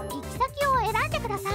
行き先を選んでください。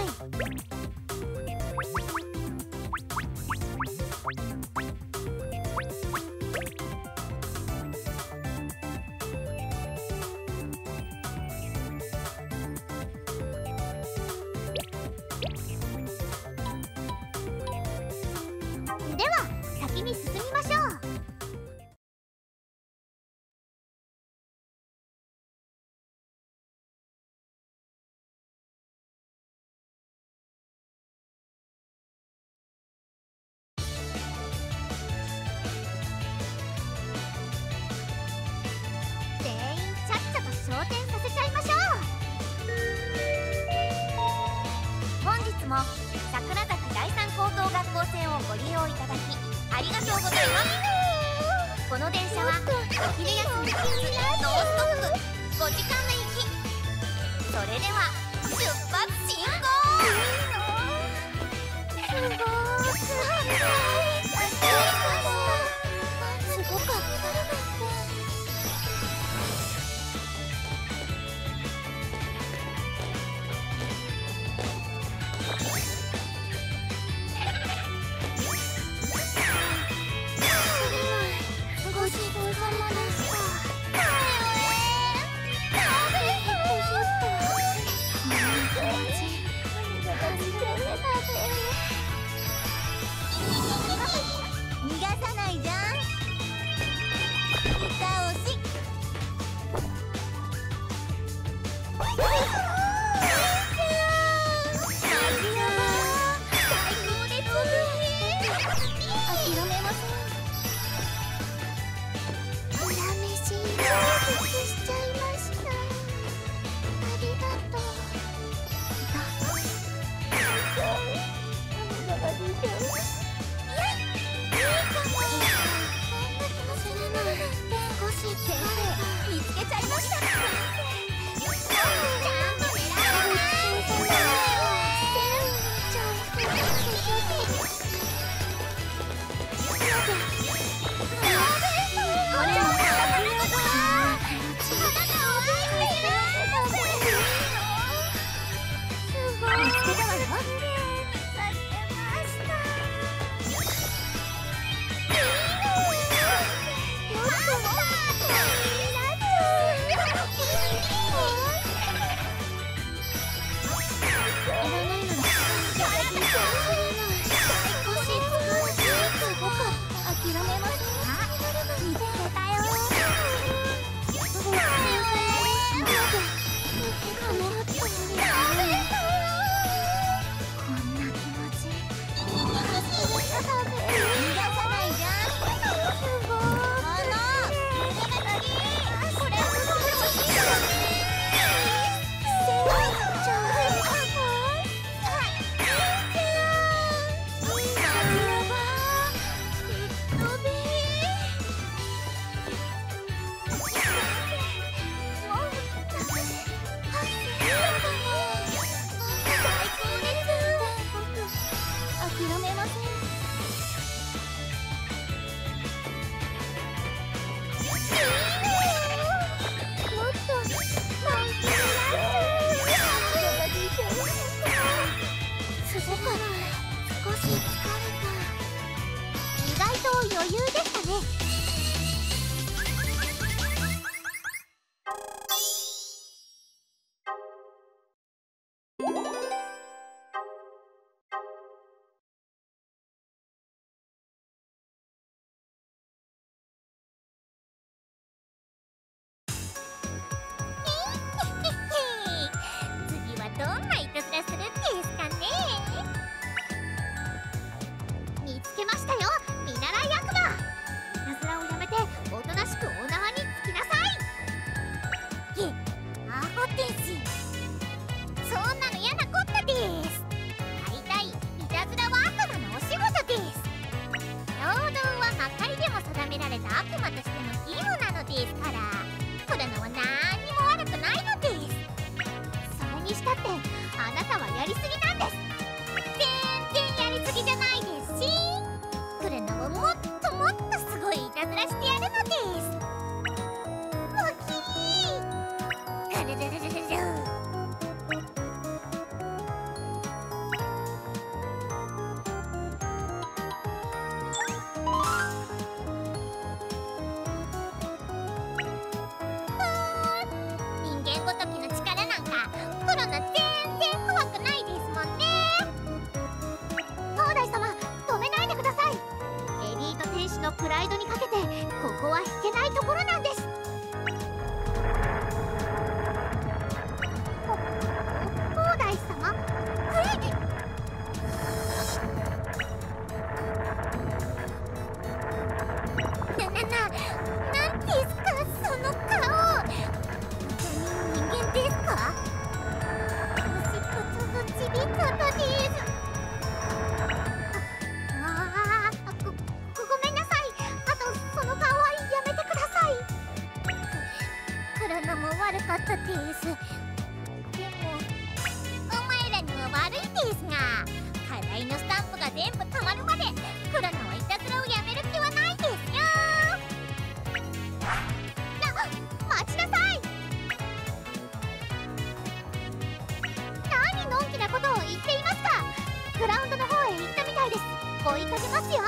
追いかけますよ。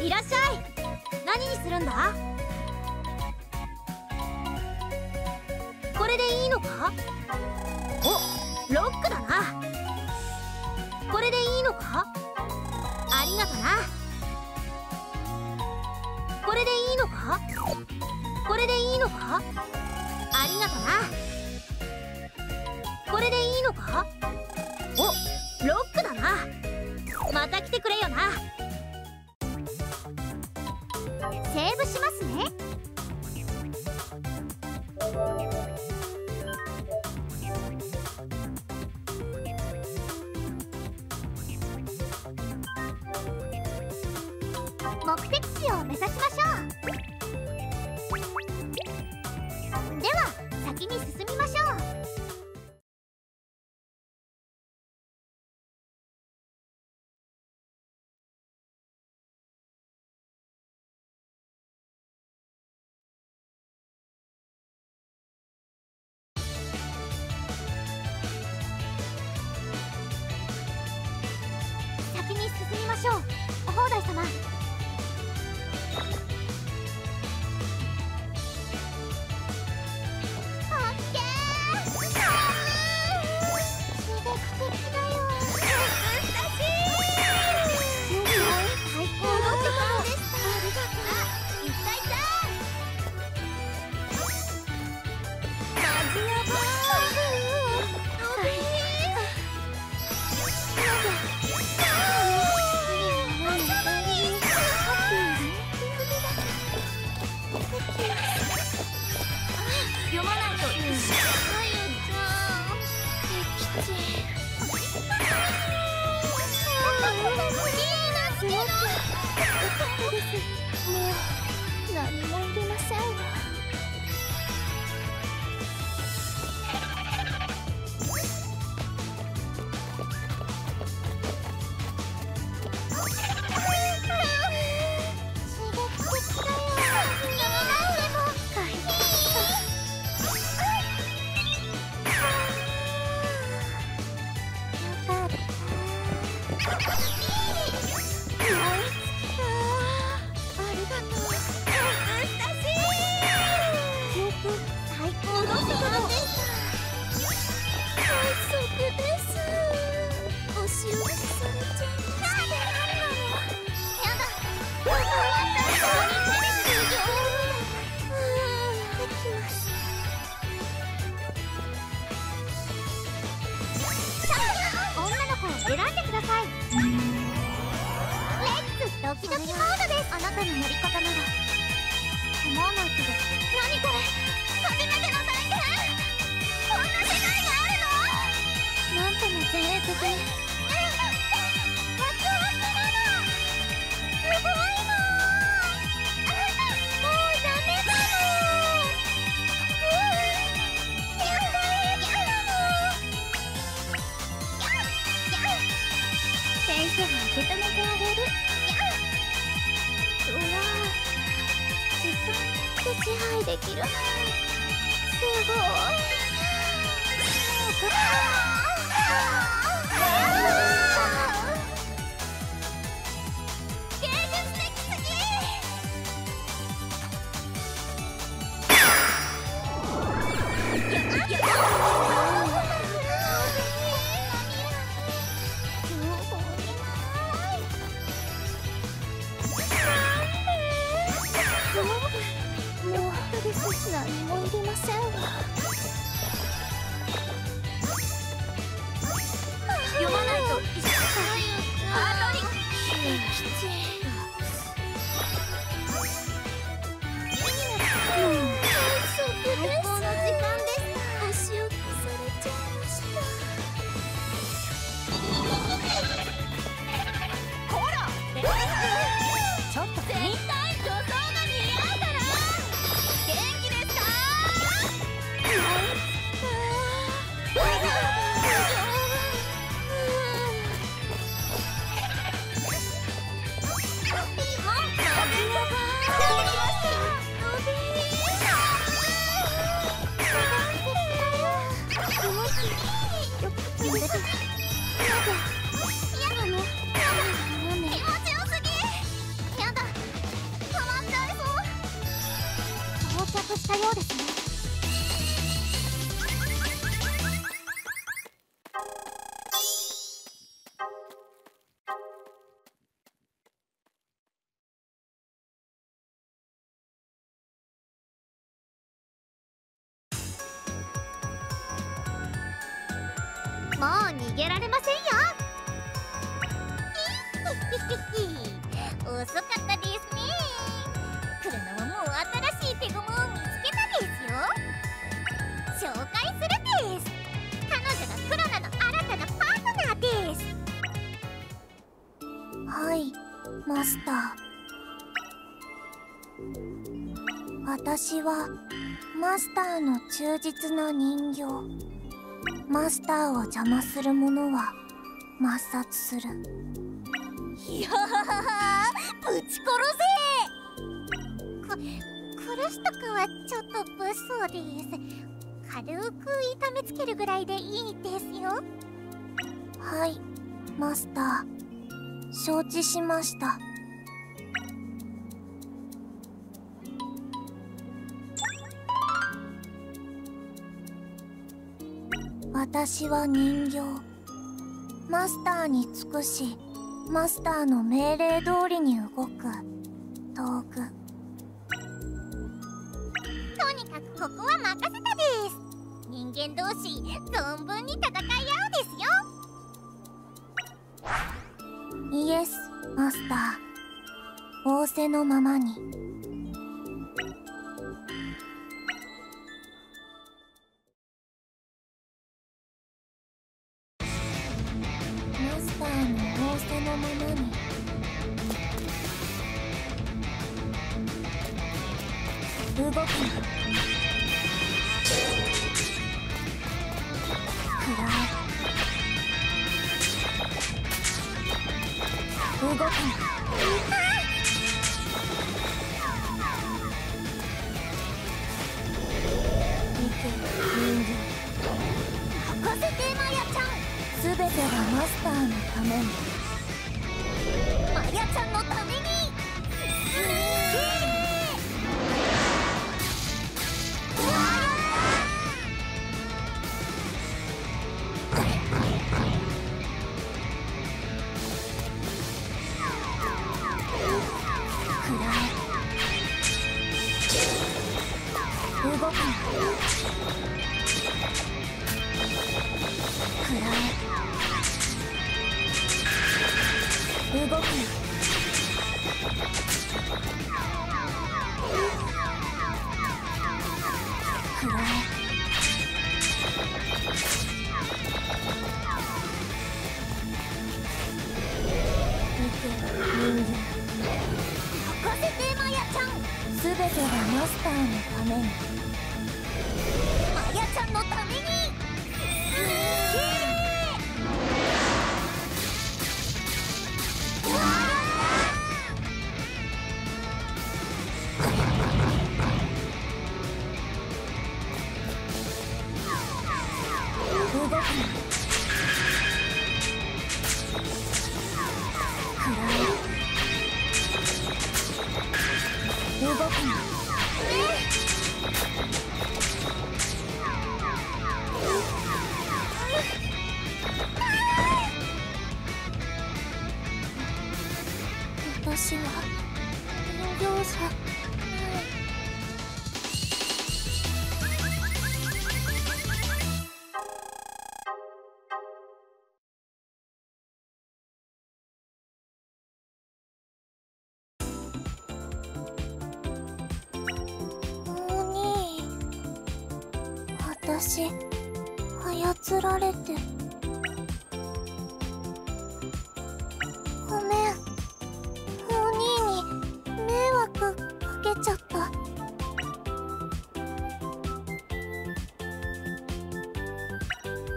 いらっしゃい。何にするんだ？これでいいのか？おロックだな。これでいいのか？ありがとな。これでいいのか？これでいいのか？ありがとな。マスター私はマスターの忠実な人形。マスターを邪魔する者は抹殺する。いやーぶち殺せこ殺すとかはちょっと物騒です。軽く痛めつけるぐらいでいいですよ。はいマスター。承知しました私は人形。マスターに尽くしマスターの命令通りに動く。道具。とにかくここは任せたです。人間同士存分に戦い合うですよ。イエスマスター。仰せのままに。人形じゃないお兄私操られてご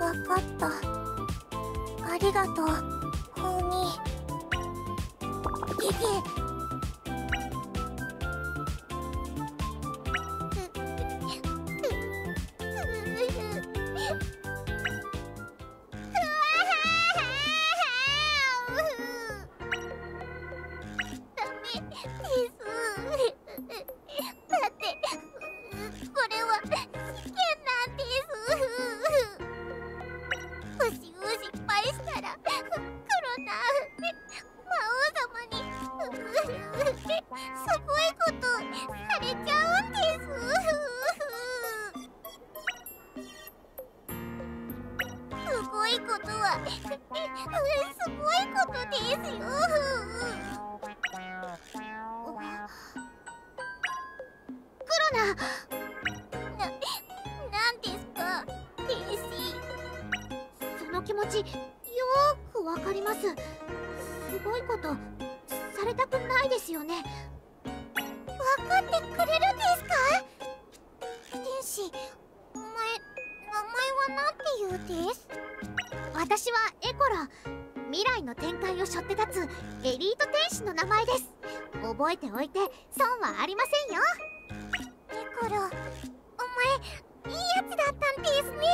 わかった。ありがとう。お兄ギギう私を失敗したら。ないですよね。分かってくれるんですか？天使お前名前はなんて言うです？私はエコラ未来の展開を背負って立つエリート天使の名前です。覚えておいて損はありませんよ。エコロお前いいやつだったんですね。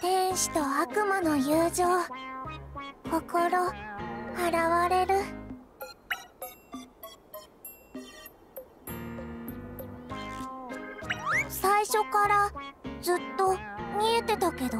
天使と悪魔の友情。心現れる。最初からずっと見えてたけど？